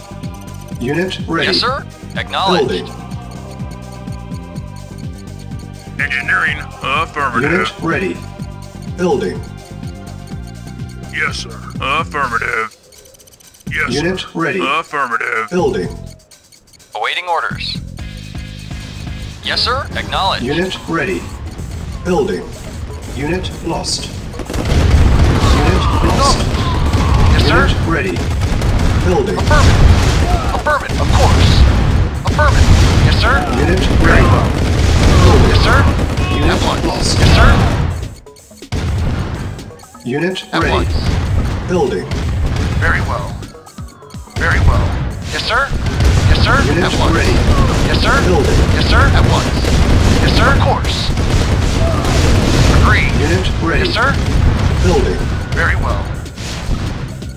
Unit ready. Yes, sir. Acknowledged. Building. Engineering. Affirmative. Unit ready. Building. Yes, sir. Affirmative. Yes, Unit sir. ready. Affirmative. Building. Awaiting orders. Yes, sir. Acknowledged. Unit ready. Building. Unit lost. Unit lost. Yes, sir. Unit ready. Building. Affirmative. Affirmative. Of course. Affirmative. Yes, sir. Unit Very ready. Yes, sir. Unit At once. lost. Yes, sir. Unit At ready. once. Building. Very well. Very well. Yes, sir. Yes, sir. Unit At once. ready. Yes, sir. Building. Yes, sir. At once. Yes, sir. Of course. Agreed. Unit ready. Yes, sir. Building. Very well.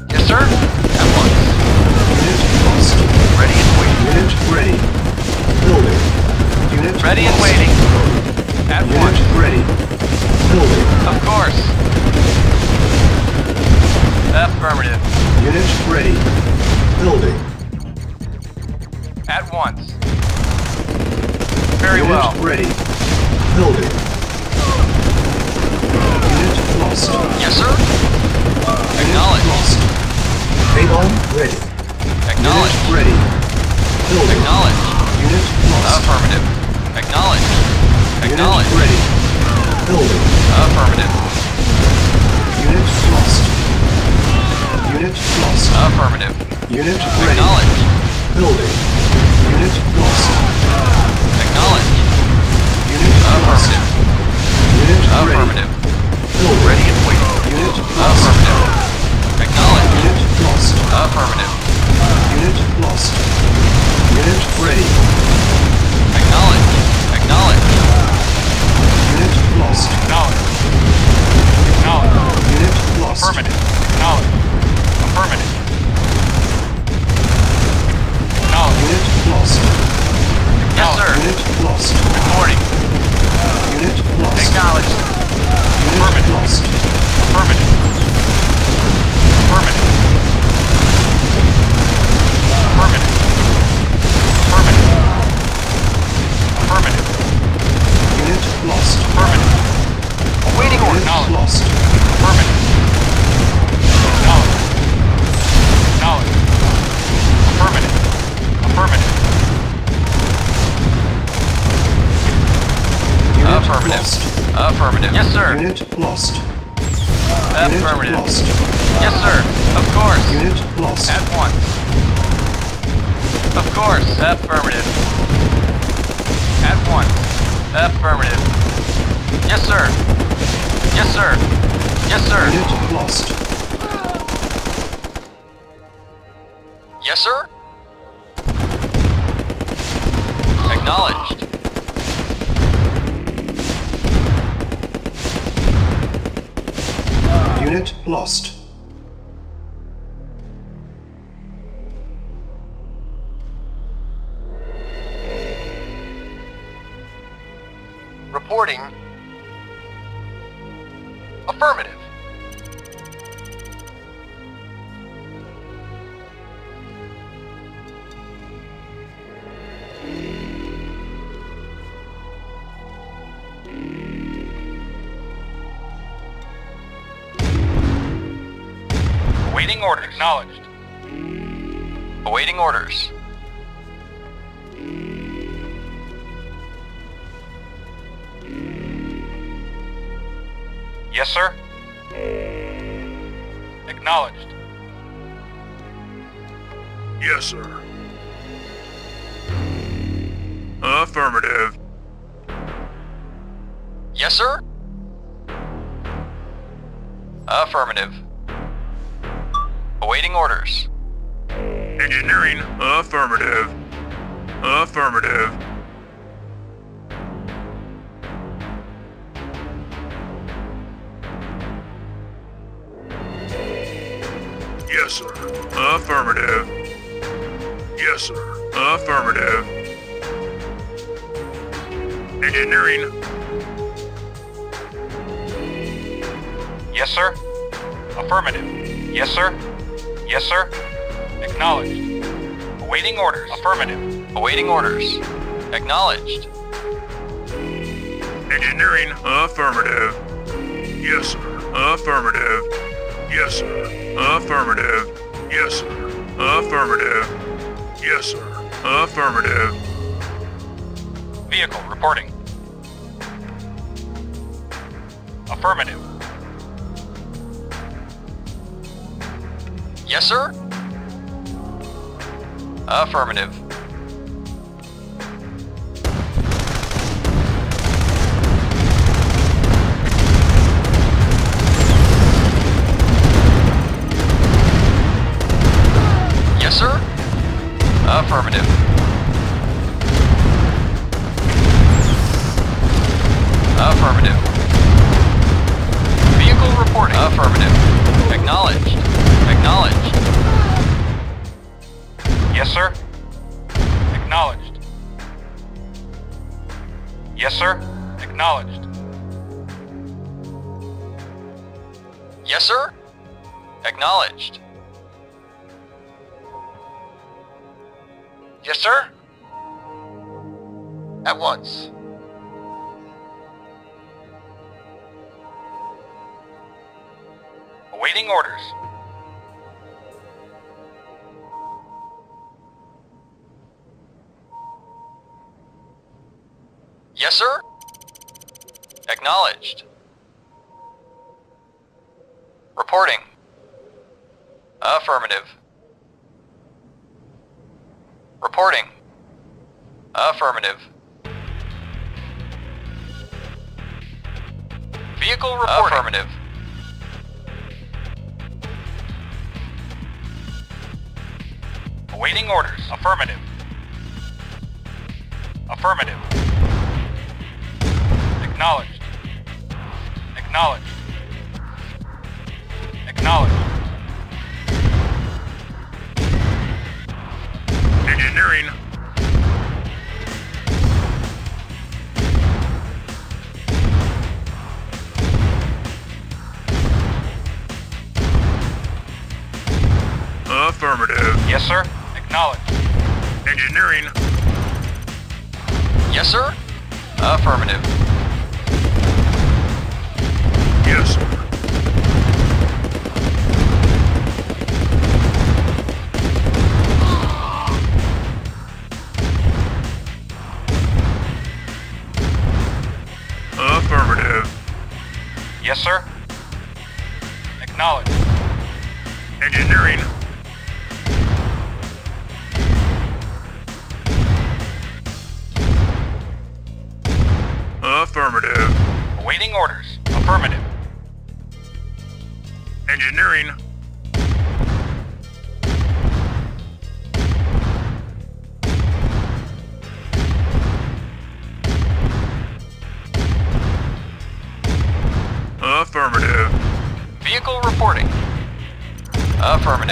Yes, sir. At once. Unit lost. Ready and waiting. Unit ready. Building. Unit Ready and waiting. Course. Affirmative. Unit ready. Building. At once. Very Unit well. ready. Building. Unit lost. Yes, sir. Unit Acknowledged. lost. Avon ready. Acknowledged. Unit ready. Building. Acknowledged. Unit lost. Affirmative. Acknowledged. Unit Acknowledged. ready. Building. Affirmative. Unit lost. Unit lost. Affirmative. Unit ready. Acknowledged. Building. Unit lost. Acknowledged. Unit lost. Affirmative. Unit ready. Affirmative. Building. Ready and waiting. Unit lost. Affirmative. Acknowledged. Unit lost. Affirmative. Unit lost. Unit ready. Acknowledged. Acknowledged. Unit lost. Acknowledged. Acknowledged. Lost. Affirmative. Acknowledged. Affirmative. Acknowledged. Unit lost. Yes, sir. Unit lost. Reporting. Unit lost. Acknowledged. Unit Affirmative. lost. Affirmative. Affirmative. Affirmative. Affirmative. Affirmative. Unit lost. Affirmative. Awaiting Unit orders. Lost. Affirmative. Affirmative. Affirmative. Unit Affirmative. lost. Affirmative. Yes, sir. Unit lost. Unit Affirmative. lost. Yes, sir. Of course. Unit lost. At once. Of course. Affirmative. At once. Affirmative. Yes, sir. Yes, sir. Yes, sir. Unit lost. Lost. Orders. Acknowledged. Awaiting orders. Yes, sir. Acknowledged. Yes, sir. Affirmative. Yes, sir? Affirmative. Awaiting orders. Engineering. Affirmative. Affirmative. Yes, sir. Affirmative. Yes, sir. Affirmative. Engineering. Yes, sir. Affirmative. Yes, sir. Yes, sir. Acknowledged. Awaiting orders. Affirmative. Awaiting orders. Acknowledged. Engineering. Affirmative. Yes, sir. Affirmative. Yes, sir. Affirmative. Yes, sir. Affirmative. Yes, sir. Affirmative. Vehicle reporting. Affirmative. Sir? Affirmative. Awaiting orders. Yes, sir? Acknowledged. Reporting. Affirmative. Reporting. Affirmative. Vehicle reporting. Affirmative. Awaiting orders. Affirmative. Affirmative. Acknowledged. Acknowledged. Acknowledged. Engineering.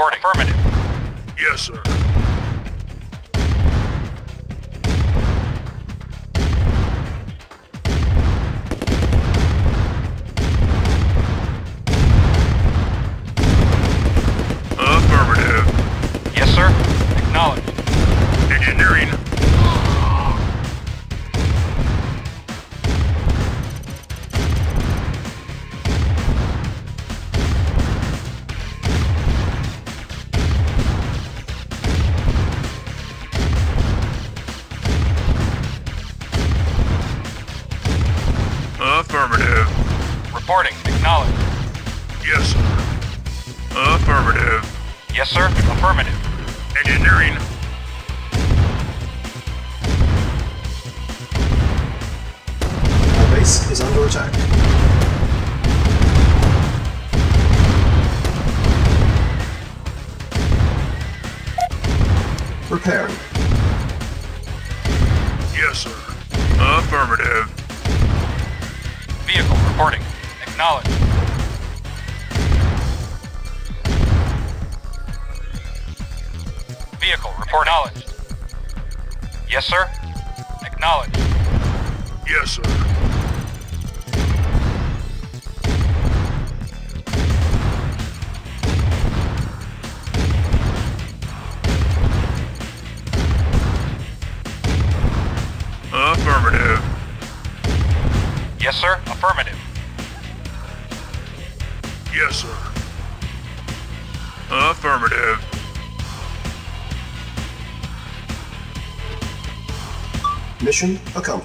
reporting. Affirmative. Yes, sir.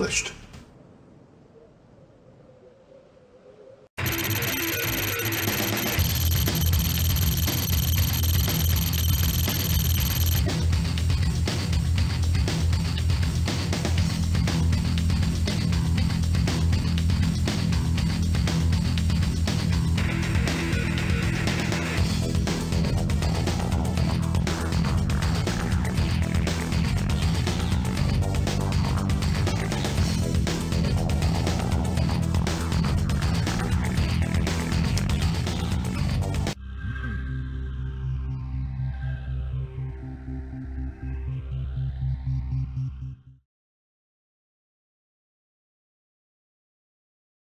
uzaklaştı.